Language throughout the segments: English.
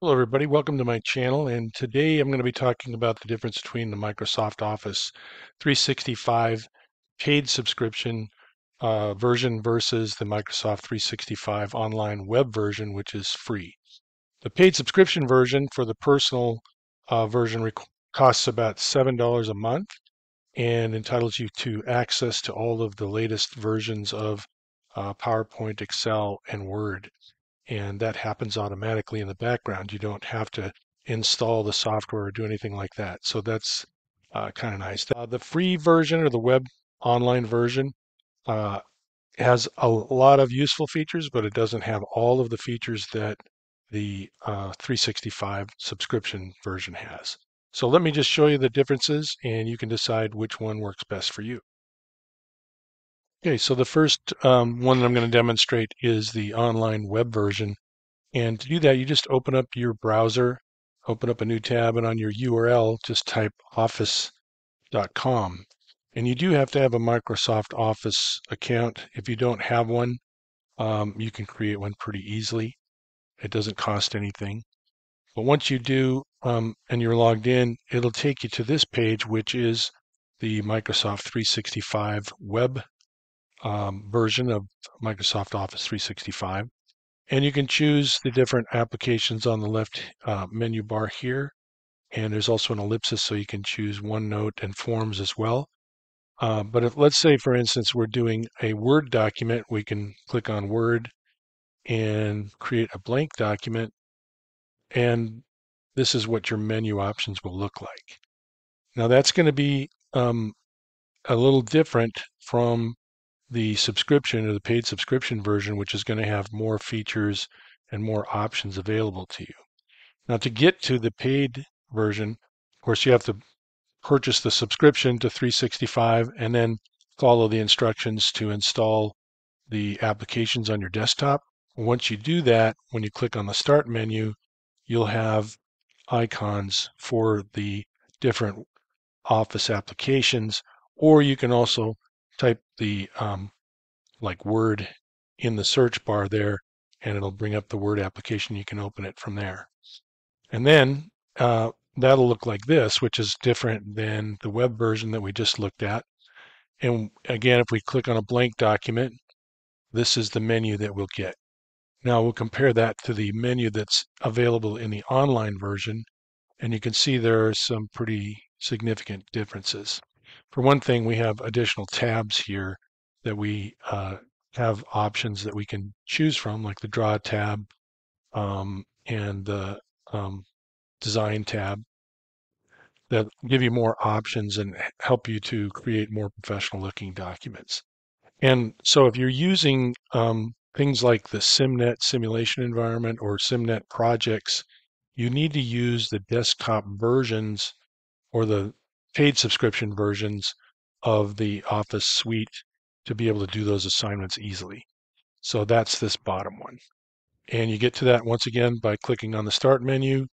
Hello everybody, welcome to my channel and today I'm going to be talking about the difference between the Microsoft Office 365 paid subscription uh, version versus the Microsoft 365 online web version which is free. The paid subscription version for the personal uh, version costs about $7 a month and entitles you to access to all of the latest versions of uh, PowerPoint, Excel, and Word and that happens automatically in the background. You don't have to install the software or do anything like that. So that's uh, kind of nice. Uh, the free version or the web online version uh, has a lot of useful features, but it doesn't have all of the features that the uh, 365 subscription version has. So let me just show you the differences and you can decide which one works best for you. Okay, so the first um, one that I'm going to demonstrate is the online web version. And to do that, you just open up your browser, open up a new tab, and on your URL, just type office.com. And you do have to have a Microsoft Office account. If you don't have one, um, you can create one pretty easily. It doesn't cost anything. But once you do um, and you're logged in, it'll take you to this page, which is the Microsoft 365 web um, version of Microsoft Office 365. And you can choose the different applications on the left uh, menu bar here. And there's also an ellipsis so you can choose OneNote and Forms as well. Uh, but if, let's say, for instance, we're doing a Word document, we can click on Word and create a blank document. And this is what your menu options will look like. Now that's going to be um, a little different from the subscription or the paid subscription version, which is going to have more features and more options available to you. Now, to get to the paid version, of course, you have to purchase the subscription to 365 and then follow the instructions to install the applications on your desktop. Once you do that, when you click on the Start menu, you'll have icons for the different Office applications, or you can also type the um, like Word in the search bar there, and it'll bring up the Word application. You can open it from there. And then uh, that'll look like this, which is different than the web version that we just looked at. And again, if we click on a blank document, this is the menu that we'll get. Now we'll compare that to the menu that's available in the online version, and you can see there are some pretty significant differences. For one thing, we have additional tabs here that we uh, have options that we can choose from, like the Draw tab um, and the um, Design tab that give you more options and help you to create more professional looking documents. And so if you're using um, things like the SimNet simulation environment or SimNet projects, you need to use the desktop versions or the paid subscription versions of the Office suite to be able to do those assignments easily. So that's this bottom one. And you get to that once again by clicking on the Start menu.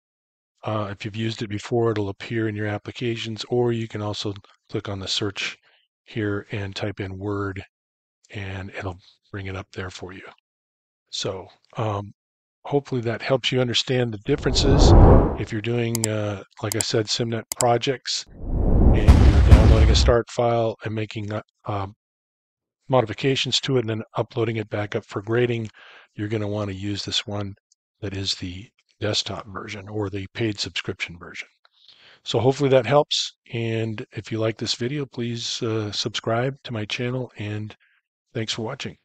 Uh, if you've used it before, it'll appear in your applications, or you can also click on the search here and type in Word, and it'll bring it up there for you. So um, hopefully that helps you understand the differences. If you're doing, uh, like I said, SimNet projects, and you're downloading a start file and making uh, um, modifications to it and then uploading it back up for grading, you're going to want to use this one that is the desktop version or the paid subscription version. So hopefully that helps. And if you like this video, please uh, subscribe to my channel and thanks for watching.